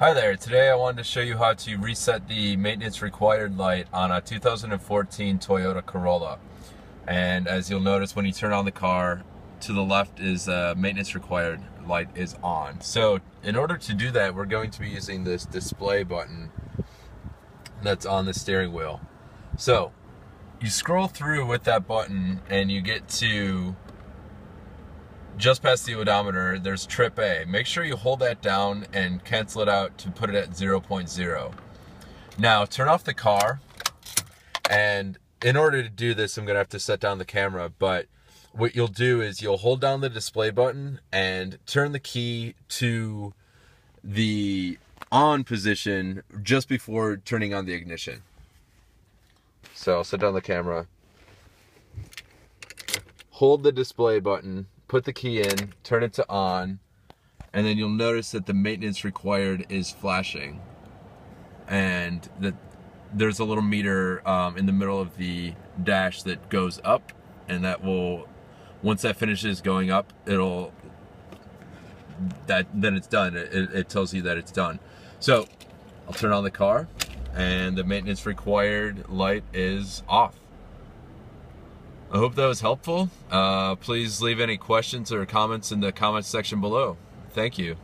Hi there, today I wanted to show you how to reset the maintenance required light on a 2014 Toyota Corolla. And as you'll notice when you turn on the car, to the left is uh, maintenance required light is on. So in order to do that, we're going to be using this display button that's on the steering wheel. So you scroll through with that button and you get to just past the odometer, there's trip A. Make sure you hold that down and cancel it out to put it at 0.0. Now, turn off the car, and in order to do this, I'm gonna have to set down the camera, but what you'll do is you'll hold down the display button and turn the key to the on position just before turning on the ignition. So I'll set down the camera, hold the display button, put the key in, turn it to on, and then you'll notice that the maintenance required is flashing. And that there's a little meter um, in the middle of the dash that goes up, and that will, once that finishes going up, it'll, that then it's done. It, it tells you that it's done. So I'll turn on the car, and the maintenance required light is off. I hope that was helpful. Uh, please leave any questions or comments in the comments section below. Thank you.